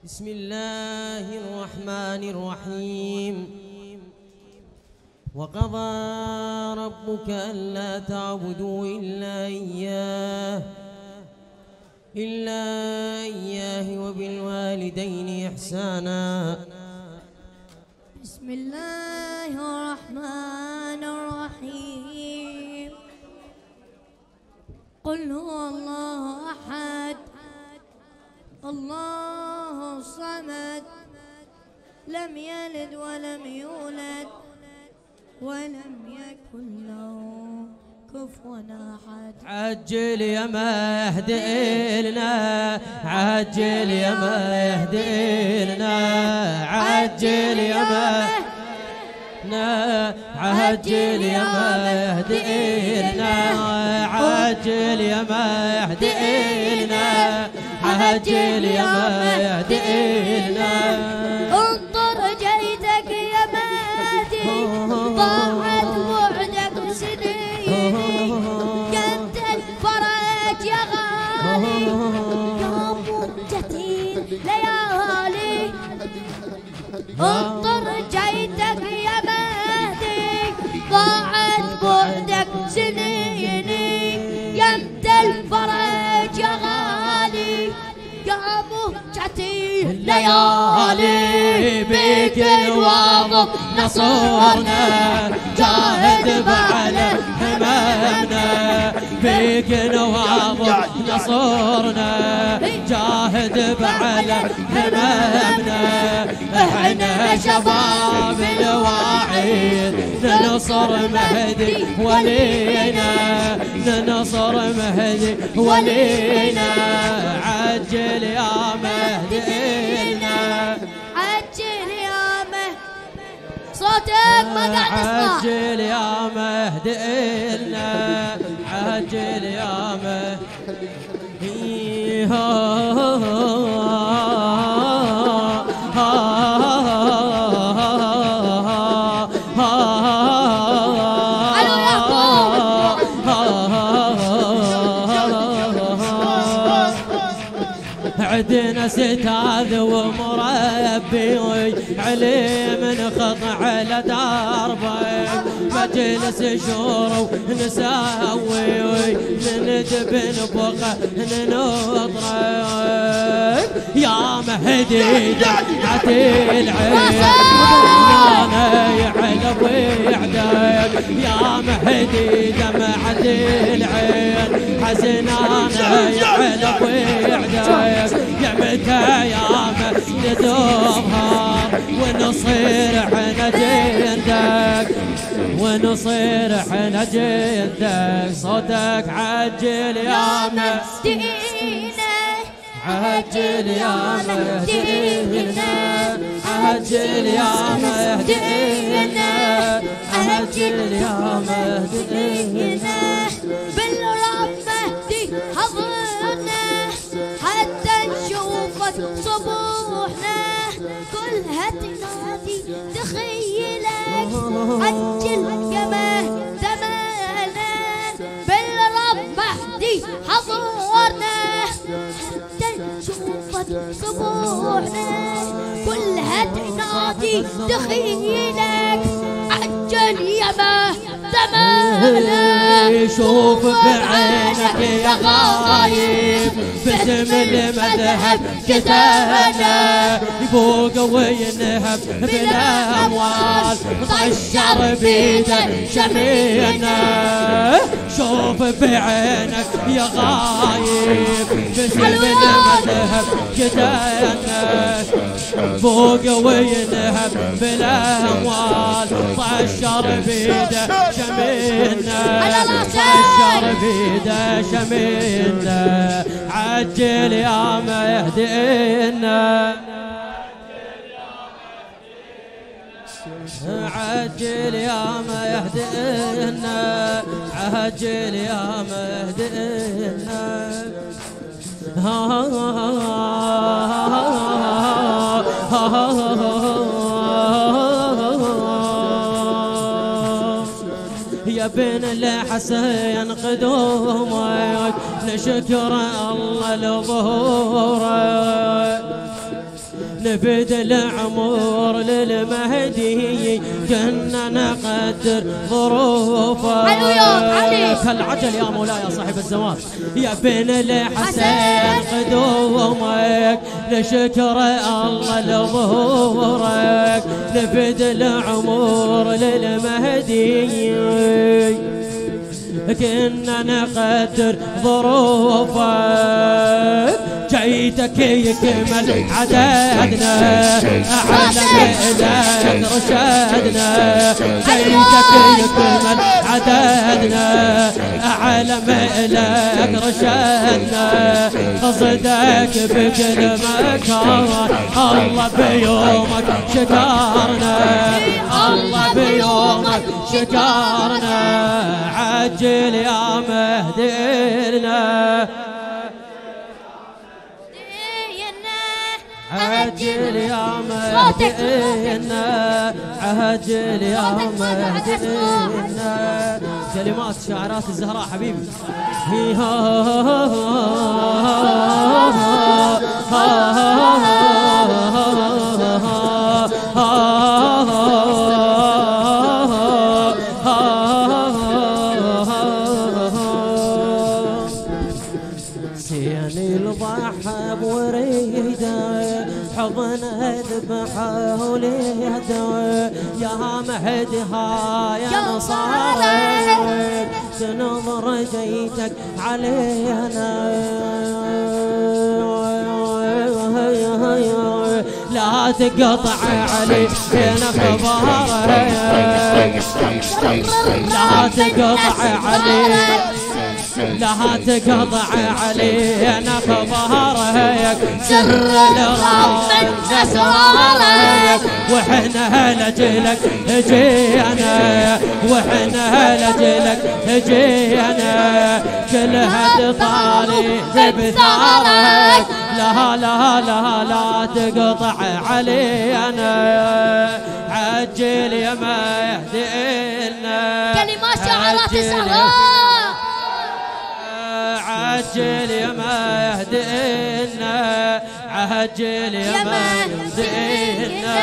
بسم الله الرحمن الرحيم. وقضى ربك ألا تعبدوا إلا إياه إلا إياه وبالوالدين إحسانا. بسم الله الرحمن الرحيم. قل هو الله أحد. الله الصمد لم يلد ولم يولد ولم يكن له كفوا أحد. عجل يا مهدي لنا عجل يا مهدي لنا عجل يا مهدي عجل يا مهدي لنا عجل يا مهدي عجل يا مهدي لنا انظر جيتك يا مهدي ضاعت بعدك سنين. قد الفرج يا غالي يا مجتين ليالي. انظر جيتك مهجتي ليالي بك الواضح نصرنا جاهد بعلى هممنا بك الواضح نصرنا. جاهد بعلى هممنا. إحنا شباب الواعيد ننصر مهدي ولينا. ننصر مهدي ولينا. عجل يا مهدينا. صوتك ما قاعد اسمع عجل يا مهدينا عجل يا ألو عدنا ستاذ ومربي. علم نخض على دربي مجلس شور ونساوي ندبن بقى ننطرك. يا مهدي دمعة العين. أنا يعلى ويعدك يا مهدي دمعة العين. حزنانا يعلى ويعدك يا متى يا مهدي تظهر ونصير إحنا جندك ونصير إحنا جندك صوتك عجل يا مهدي مهدينا عجل يا مهدينا عجل يا مهدينا عجل يا مهدينا كلها تنادي تخيلك عجل مهد زمانا بالرب مهدي حضرنا حتى نشوفك صبوحنا كلها تنادي تخيلك زمانا. شوف بعينك يا غايب باسم المذهب كتبنا. يفوق وينهب بالاموال طشر بيده شمينا. شوف بعينك يا غايب. باسم المذهب كتبنا فوق وينهب بالأموال. طشر بيده شمينا طشر بيده شمينا عجل يا مهدينا عجل يا مهدينا عجل يا مهدينا يا بن الحسين قدومك نشكر الله لظهورك. نفد العمر للمهدي. كنا نقدر ظروفه. كالعجل يا مولاي يا صاحب الزمان. يا بن الحسين قدومك لشكر الله لظهورك. نفد العمر للمهدي. كنا نقدر ظروفك جيتك يكمل عددنا على مئلك رشدنا جيتك يكمل عددنا على مئلك رشدنا قصدك بكل مكان الله بيومك شكرنا الله بيومك شكرنا عجل يا مهدينا عجل يا مهدينا عجل يا مهدينا كلمات شعرات الزهراء حبيبي سيني حضن اذبحه وليده يا مهدها يا نصارى تنظر جيتك علينا. لا تقطع علينا خبارك لا تقطع علينا لا تقطع علينا خبارك سر الغرام أسرارك. وحنا لجلك جينا. وحنا لجلك جينا. كل هد طالي بثارك لا لا لا لا تقطع علينا. عجل يا مهدينا. كلمات شعرات عجل. عجل يا ما يهدينا عجل يا ما يهدينا